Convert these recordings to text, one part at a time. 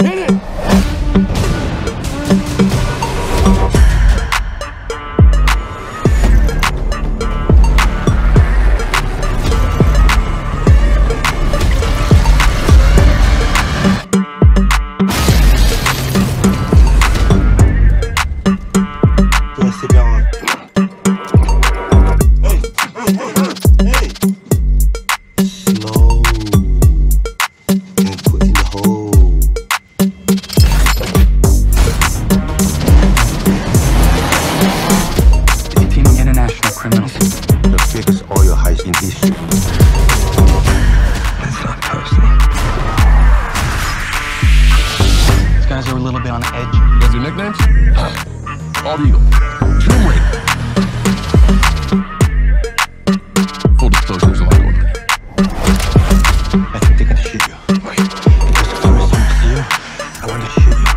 Hit it! Bit on edge. What's your nicknames? Bald Eagle. Tomb Raider. Full disclosure, there's a lot going on. I think they're gonna shoot you. Wait. Because the first time I see you, I want to shoot you.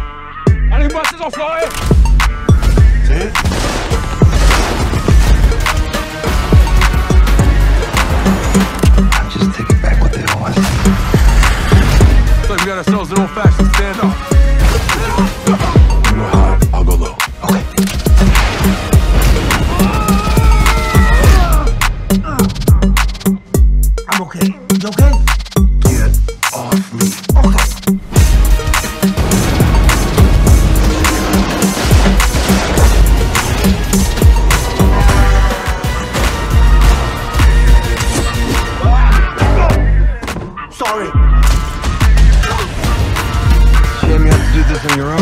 Any buses on fire? See Sorry. Shame you to do this on your own.